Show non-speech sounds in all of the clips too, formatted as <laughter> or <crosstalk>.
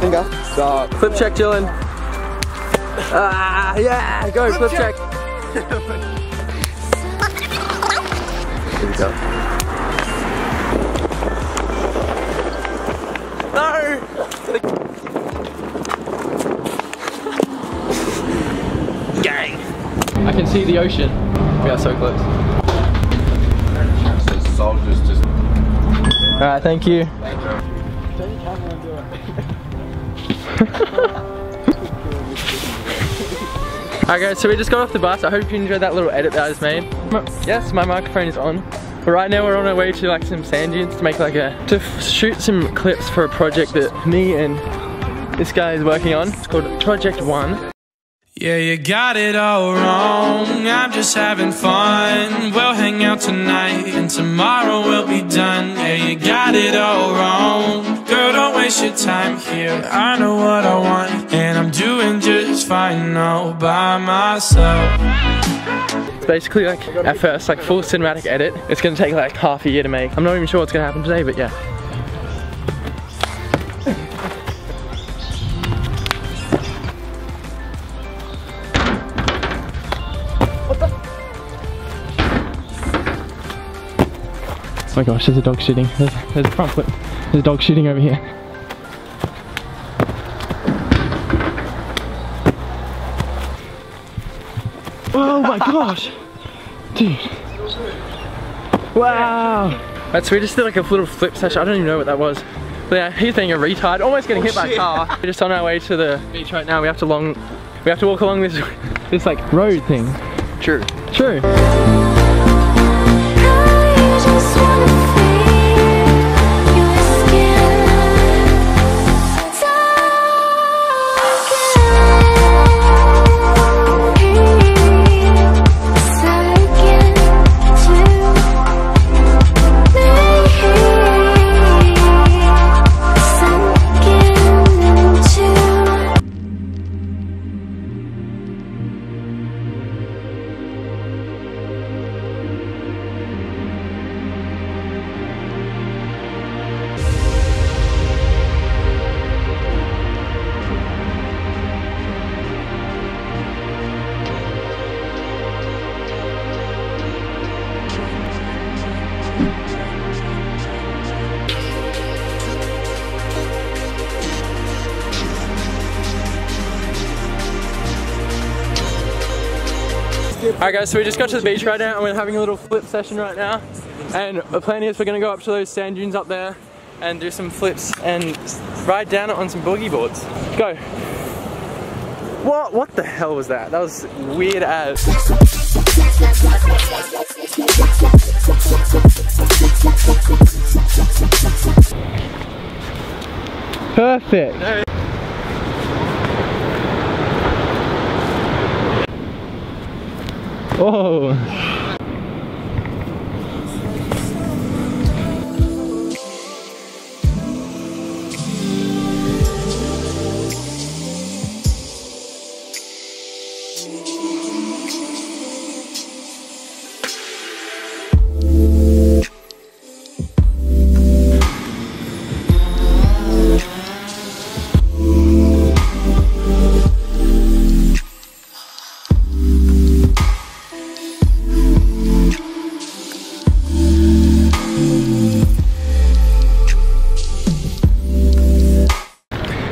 I think I start. Flip check, Dylan. Ah, yeah, go, flip, check. Here we go. No! Gang! I can see the ocean. We are so close. So soldiers just. Alright, thank you. Alright guys, so we just got off the bus. I hope you enjoyed that little edit that I just made. Yes, my microphone is on. But right now we're on our way to like some sand dunes to make like a, to shoot some clips for a project that me and this guy is working on. It's called Project One. Yeah, you got it all wrong. I'm just having fun. We'll tonight and tomorrow we'll be done. Yeah, you got it all wrong. Girl, don't waste your time here. I know what I want, and I'm doing just fine all by myself. Basically like at first like full cinematic edit. It's gonna take like half a year to make. I'm not even sure what's gonna happen today, but yeah. My gosh, there's a dog shooting. There's, there's a front flip. There's a dog shooting over here. Oh my gosh! Dude. Wow! Right, so we just did like a little flip session. I don't even know what that was. But yeah, he's being a retard, almost getting hit oh, by a car. <laughs> We're just on our way to the beach right now. We have to long, we have to walk along this, <laughs> this like road thing. True. True. Alright guys, so we just got to the beach right now and we're having a little flip session right now. And the plan is we're gonna go up to those sand dunes up there and do some flips and ride down it on some boogie boards. Go. What, what the hell was that? That was weird as. Perfect. Oh.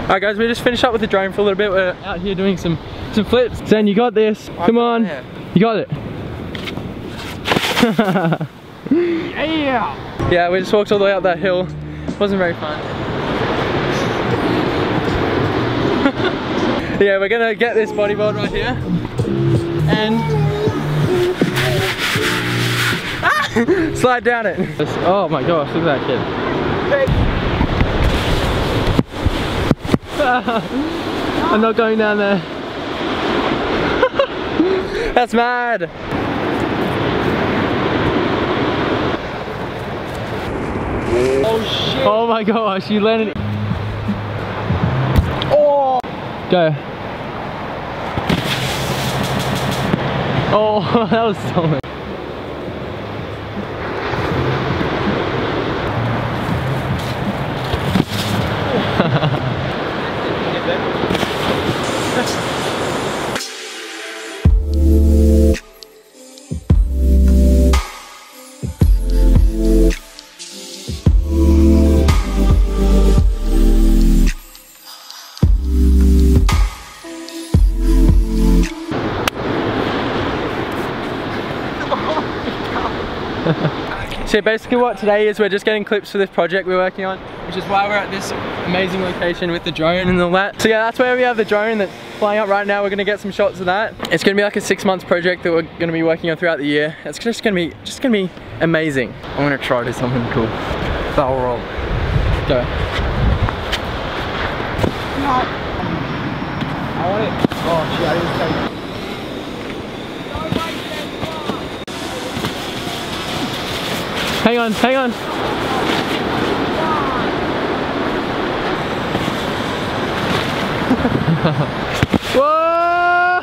Alright guys, we just finished up with the drone for a little bit. We're out here doing some some flips. Zen, you got this. Come on. You got it. <laughs> yeah. Yeah, we just walked all the way up that hill. Wasn't very fun. <laughs> yeah, we're gonna get this bodyboard right here. And <laughs> slide down it. Oh my gosh, look at that kid. <laughs> I'm not going down there. <laughs> That's mad. Oh shit. Oh my gosh, you landed. Oh. Go. Oh, <laughs> that was so much. So basically what today is we're just getting clips for this project we're working on, which is why we're at this amazing location with the drone and all that. So yeah, that's where we have the drone that's flying up right now. We're gonna get some shots of that. It's gonna be like a six months project that we're gonna be working on throughout the year. It's just gonna be, just gonna be amazing. I'm gonna try to do something cool. Barrel roll. Go. I want it. Oh shit, I didn't Hang on, hang on. Whoa!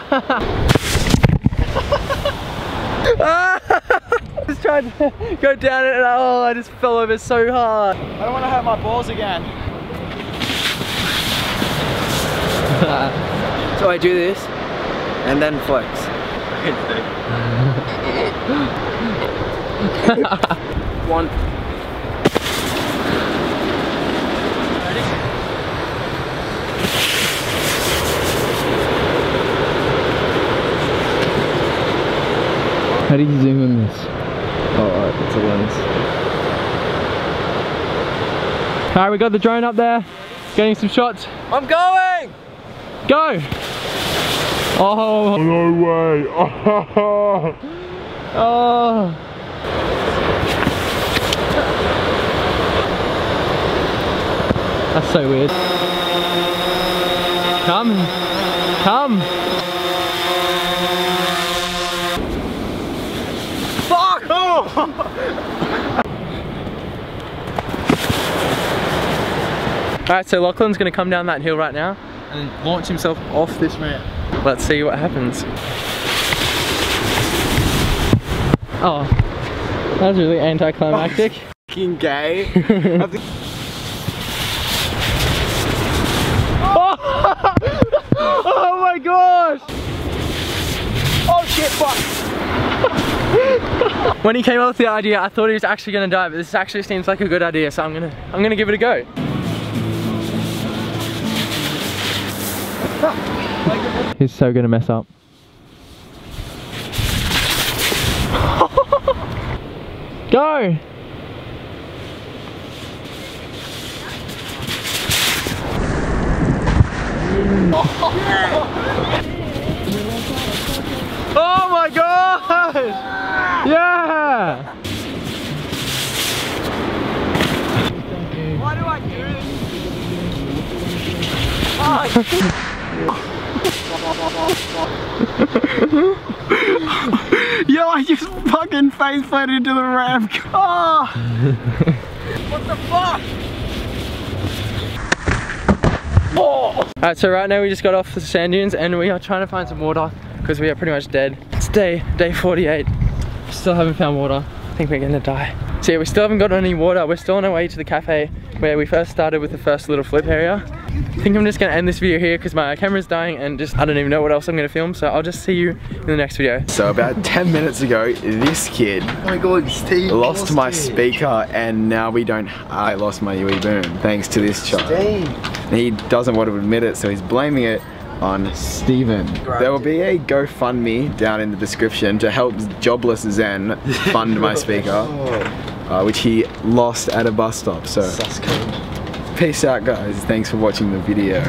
<laughs> just tried to go down it and oh, I just fell over so hard. I don't want to hurt my balls again. <laughs> so I do this and then flex. <laughs> One. How do you zoom in this? Oh, alright, it's a lens. Alright, we got the drone up there, getting some shots. I'm going! Go! Oh, no way! <laughs> Oh! That's so weird. Come! Come! Fuck! Oh! Alright, so Lachlan's gonna come down that hill right now and launch himself off this ramp. Let's see what happens. Oh, that was really anticlimactic. Fucking gay. <laughs> oh my gosh! oh shit, fuck! <laughs> When he came up with the idea, I thought he was actually gonna die, but this actually seems like a good idea, so I'm gonna I'm gonna give it a go. He's so gonna mess up. <laughs> go! <laughs> Oh my gosh! Yeah! Why do I do this? <laughs> Yo, I just fucking face planted into the ramp. <laughs> Oh. what the fuck? Alright, so right now we just got off the sand dunes and we are trying to find some water because we are pretty much dead. It's day, day 48. Still haven't found water. I think we're gonna die. So yeah, we still haven't got any water. We're still on our way to the cafe where we first started with the first little flip area. I think I'm just gonna end this video here because my camera's dying and just I don't even know what else I'm gonna film. So I'll just see you in the next video. So about 10 minutes ago, this kid Oh my god, Steve. lost my speaker and now we don't, I lost my UE boom thanks to this child. He doesn't want to admit it, so he's blaming it on Steven. There will be a GoFundMe down in the description to help jobless Zen <laughs> fund my speaker, uh, which he lost at a bus stop. So, peace out guys. Thanks for watching the video.